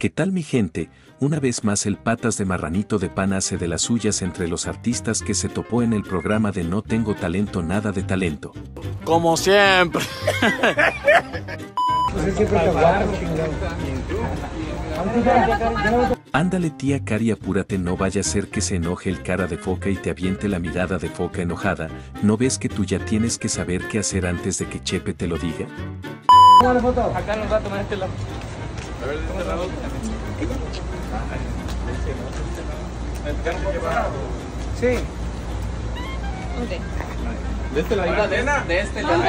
¿Qué tal mi gente? Una vez más el patas de marranito de pan hace de las suyas entre los artistas que se topó en el programa de No tengo talento, nada de talento. Como siempre. Ándale tía Cari apúrate no vaya a ser que se enoje el cara de foca y te aviente la mirada de foca enojada, ¿no ves que tú ya tienes que saber qué hacer antes de que Chepe te lo diga? Acá nos va a este. A ver, de este lado. Sí. De este lado. De, de este lado.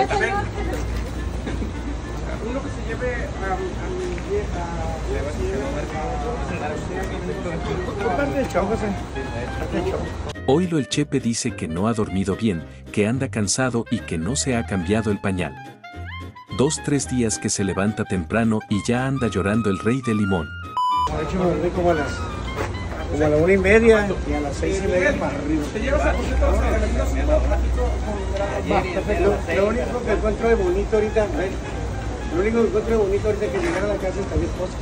Uno que se lleve a, mi vieja. Oílo el Chepe dice que no ha dormido bien, que anda cansado y que no se ha cambiado el pañal. Dos tres días que se levanta temprano y ya anda llorando el rey de limón. De hecho, me dormí como a las, como a la una y media y a las seis y media para arriba. Lo único que encuentro de bonito ahorita, ven, lo único que encuentro de bonito ahorita es que llegar a la casa está mi esposa.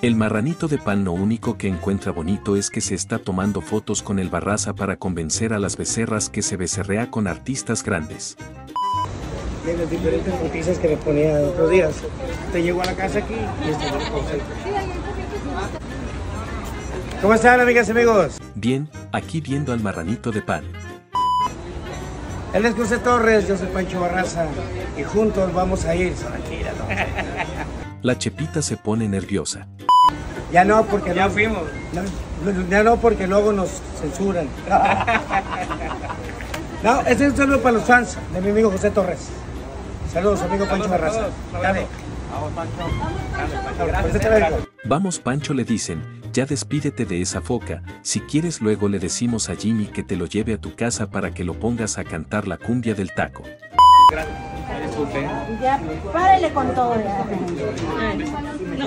El marranito de pan lo único que encuentra bonito es que se está tomando fotos con el Barraza para convencer a las becerras que se becerrea con artistas grandes. De las diferentes noticias que le ponía otros días. Te llegó a la casa aquí y esposa. ¿Cómo están, amigas y amigos? Bien, aquí viendo al marranito de pan. Él es José Torres, yo soy Pancho Barraza y juntos vamos a ir. Tranquila, ¿no? La Chepita se pone nerviosa. Ya no, porque Ya no- fuimos. no, ya no, porque luego nos censuran. No, este es un saludo para los fans de mi amigo José Torres. Saludos, amigo Pancho Barraza. Dale. Vamos, Pancho. Preséntale, amigo. Vamos Pancho le dicen, ya despídete de esa foca, si quieres luego le decimos a Jimmy que te lo lleve a tu casa para que lo pongas a cantar la cumbia del taco. Disculpe. Ya, párale con todo ya. No,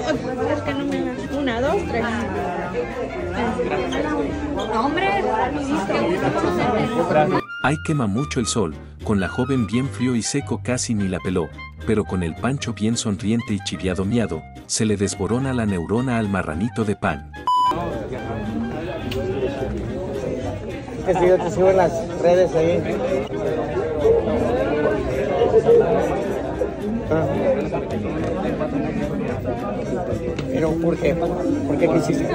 es que no me. Una, dos, tres. Hombre, Ay quema mucho el sol, con la joven bien frío y seco casi ni la peló, pero con el Pancho bien sonriente y chiviado miado, se le desborona la neurona al marranito de pan. Te sigo, te sigo en las redes ahí. Ah. Pero, ¿por qué? ¿Por qué quisiste?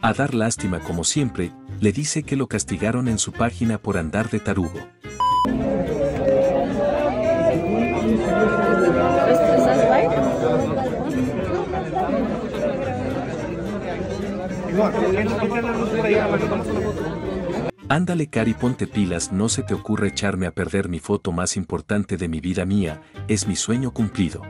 A dar lástima como siempre, le dice que lo castigaron en su página por andar de tarugo. Ándale Cari ponte pilas no se te ocurre echarme a perder mi foto más importante de mi vida mía, es mi sueño cumplido.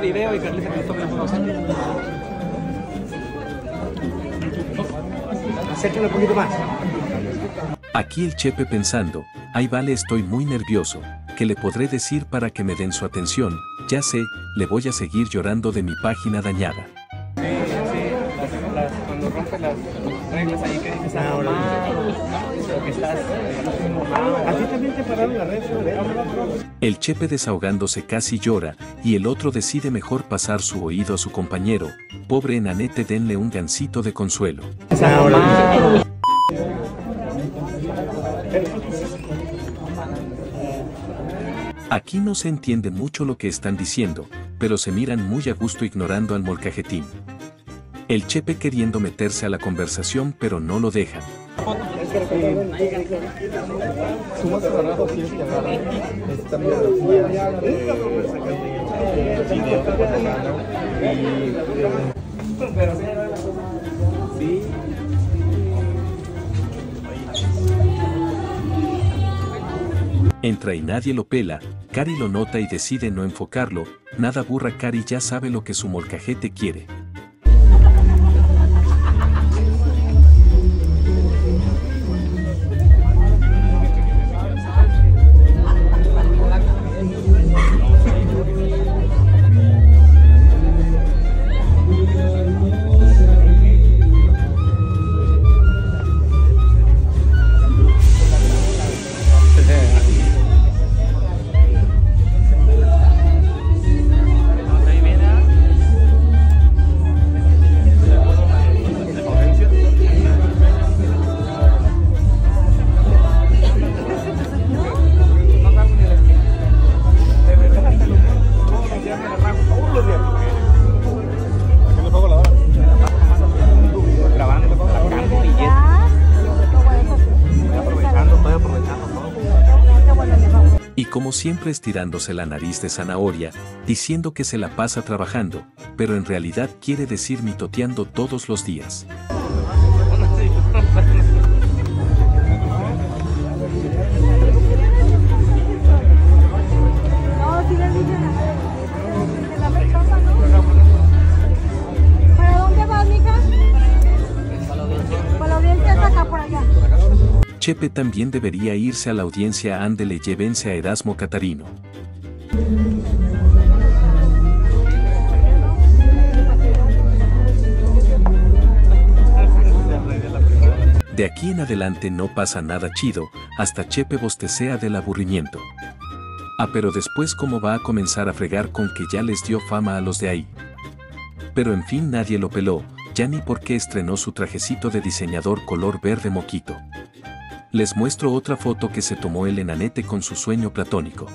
Video y. Aquí el Chepe pensando, ay vale estoy muy nervioso, ¿qué le podré decir para que me den su atención? Ya sé, le voy a seguir llorando de mi página dañada. Las- Cuando rompe las reglas ahí que dices algo mal, o que estás ¿A ti también te pararon las redes? sociales? El Chepe desahogándose casi llora, y el otro decide mejor pasar su oído a su compañero, pobre enanete denle un gancito de consuelo. Aquí no se entiende mucho lo que están diciendo, pero se miran muy a gusto ignorando al molcajetín. El Chepe queriendo meterse a la conversación pero no lo dejan. Entra y nadie lo pela, Cari lo nota y decide no enfocarlo, nada burra Cari ya sabe lo que su molcajete quiere. Siempre estirándose la nariz de zanahoria, diciendo que se la pasa trabajando, pero en realidad quiere decir mitoteando todos los días. Chepe también debería irse a la audiencia ándele llévense a Erasmo Catarino. De aquí en adelante no pasa nada chido, hasta Chepe bostecea del aburrimiento. Ah, pero después cómo va a comenzar a fregar con que ya les dio fama a los de ahí. Pero en fin nadie lo peló, ya ni por qué estrenó su trajecito de diseñador color verde moquito. Les muestro otra foto que se tomó el enanete con su sueño platónico.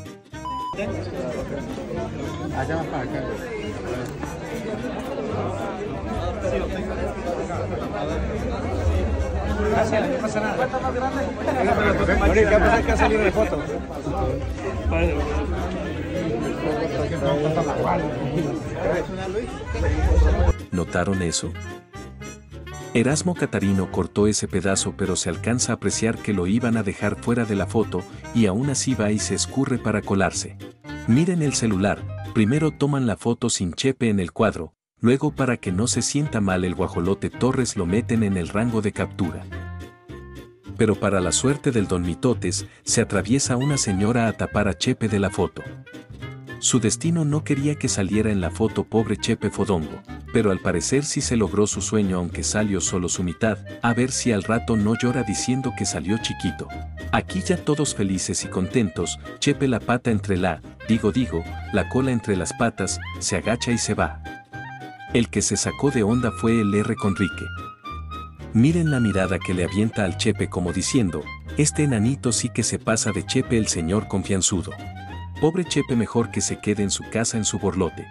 Gracias, no pasa nada. Ahorita vamos a que salir de foto. ¿Notaron eso? Erasmo Catarino cortó ese pedazo pero se alcanza a apreciar que lo iban a dejar fuera de la foto y aún así va y se escurre para colarse. Miren el celular, primero toman la foto sin Chepe en el cuadro, luego para que no se sienta mal el guajolote Torres lo meten en el rango de captura. Pero para la suerte del don Mitotes, se atraviesa una señora a tapar a Chepe de la foto. Su destino no quería que saliera en la foto pobre Chepe Fodongo, pero al parecer sí se logró su sueño aunque salió solo su mitad, a ver si al rato no llora diciendo que salió chiquito. Aquí ya todos felices y contentos, Chepe la pata entre la, digo digo, la cola entre las patas, se agacha y se va. El que se sacó de onda fue el R. Conrique. Miren la mirada que le avienta al Chepe como diciendo, este enanito sí que se pasa de Chepe el señor confianzudo. Pobre Chepe mejor que se quede en su casa en su borlote.